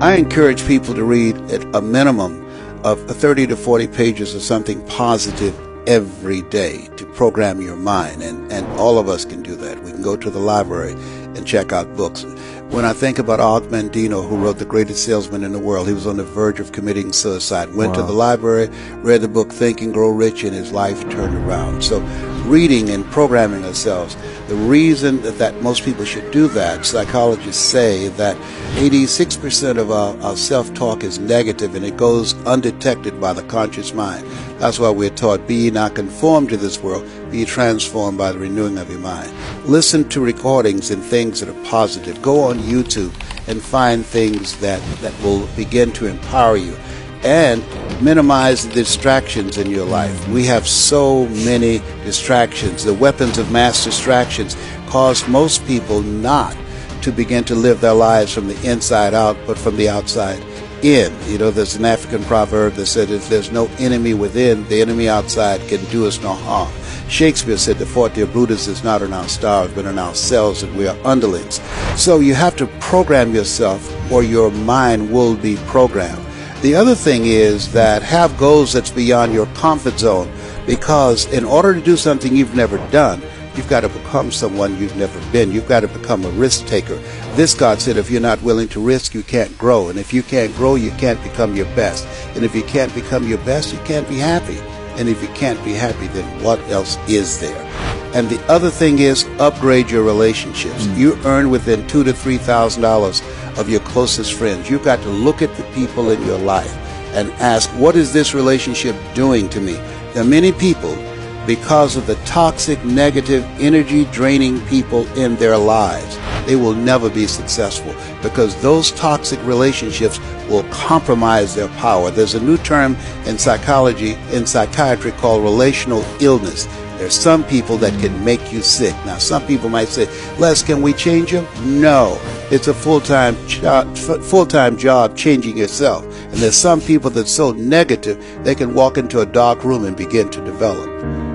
I encourage people to read at a minimum of 30 to 40 pages of something positive every day to program your mind. And, and all of us can do that. We can go to the library and check out books. When I think about Og Mandino, who wrote The Greatest Salesman in the World, he was on the verge of committing suicide. Went wow. to the library, read the book Think and Grow Rich, and his life turned around. So reading and programming ourselves. The reason that, that most people should do that, psychologists say that 86% of our, our self talk is negative and it goes undetected by the conscious mind. That's why we're taught be not conformed to this world, be transformed by the renewing of your mind. Listen to recordings and things that are positive. Go on YouTube and find things that, that will begin to empower you and minimize the distractions in your life. We have so many distractions. The weapons of mass distractions cause most people not to begin to live their lives from the inside out, but from the outside in. You know, there's an African proverb that said, if there's no enemy within, the enemy outside can do us no harm. Shakespeare said, the forte of Brutus is not in our stars, but in ourselves, and we are underlings. So you have to program yourself, or your mind will be programmed. The other thing is that have goals that's beyond your comfort zone because in order to do something you've never done, you've got to become someone you've never been. You've got to become a risk taker. This God said if you're not willing to risk, you can't grow. And if you can't grow, you can't become your best. And if you can't become your best, you can't be happy. And if you can't be happy, then what else is there? And the other thing is upgrade your relationships. Mm. You earn within two to three thousand dollars of your closest friends. You've got to look at the people in your life and ask, what is this relationship doing to me? There are many people, because of the toxic, negative, energy draining people in their lives, they will never be successful because those toxic relationships will compromise their power. There's a new term in psychology, in psychiatry called relational illness. There's some people that can make you sick. Now, some people might say, Les, can we change them? No. It's a full-time full-time job changing yourself. And there's some people that's so negative, they can walk into a dark room and begin to develop.